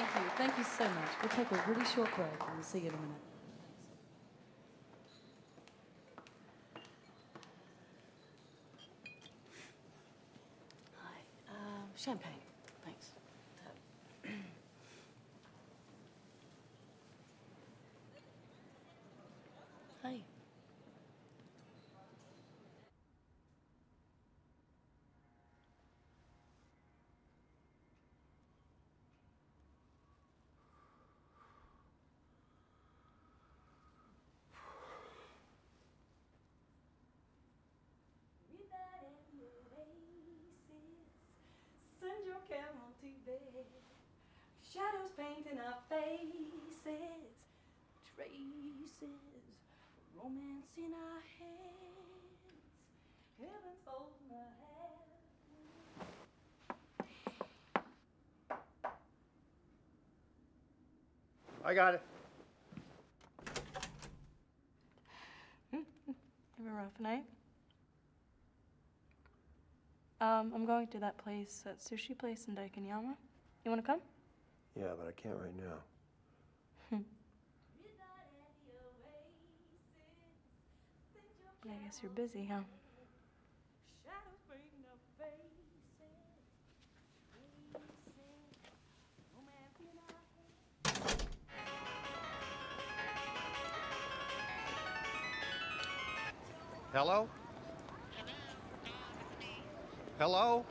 Thank you. Thank you so much. We'll take a really short break and we'll see you in a minute. Hi. Um, champagne, thanks. Hi. Camel to bed. Shadows painting our faces. Traces. Romance in our hands. Heaven's holding our hands. I got it. Have a rough night? Um, I'm going to that place, that sushi place in Daikanyama. You want to come? Yeah, but I can't right now. I guess you're busy, huh? Shadows painting our faces. Faces. Romance in our hands. Hello? Hello?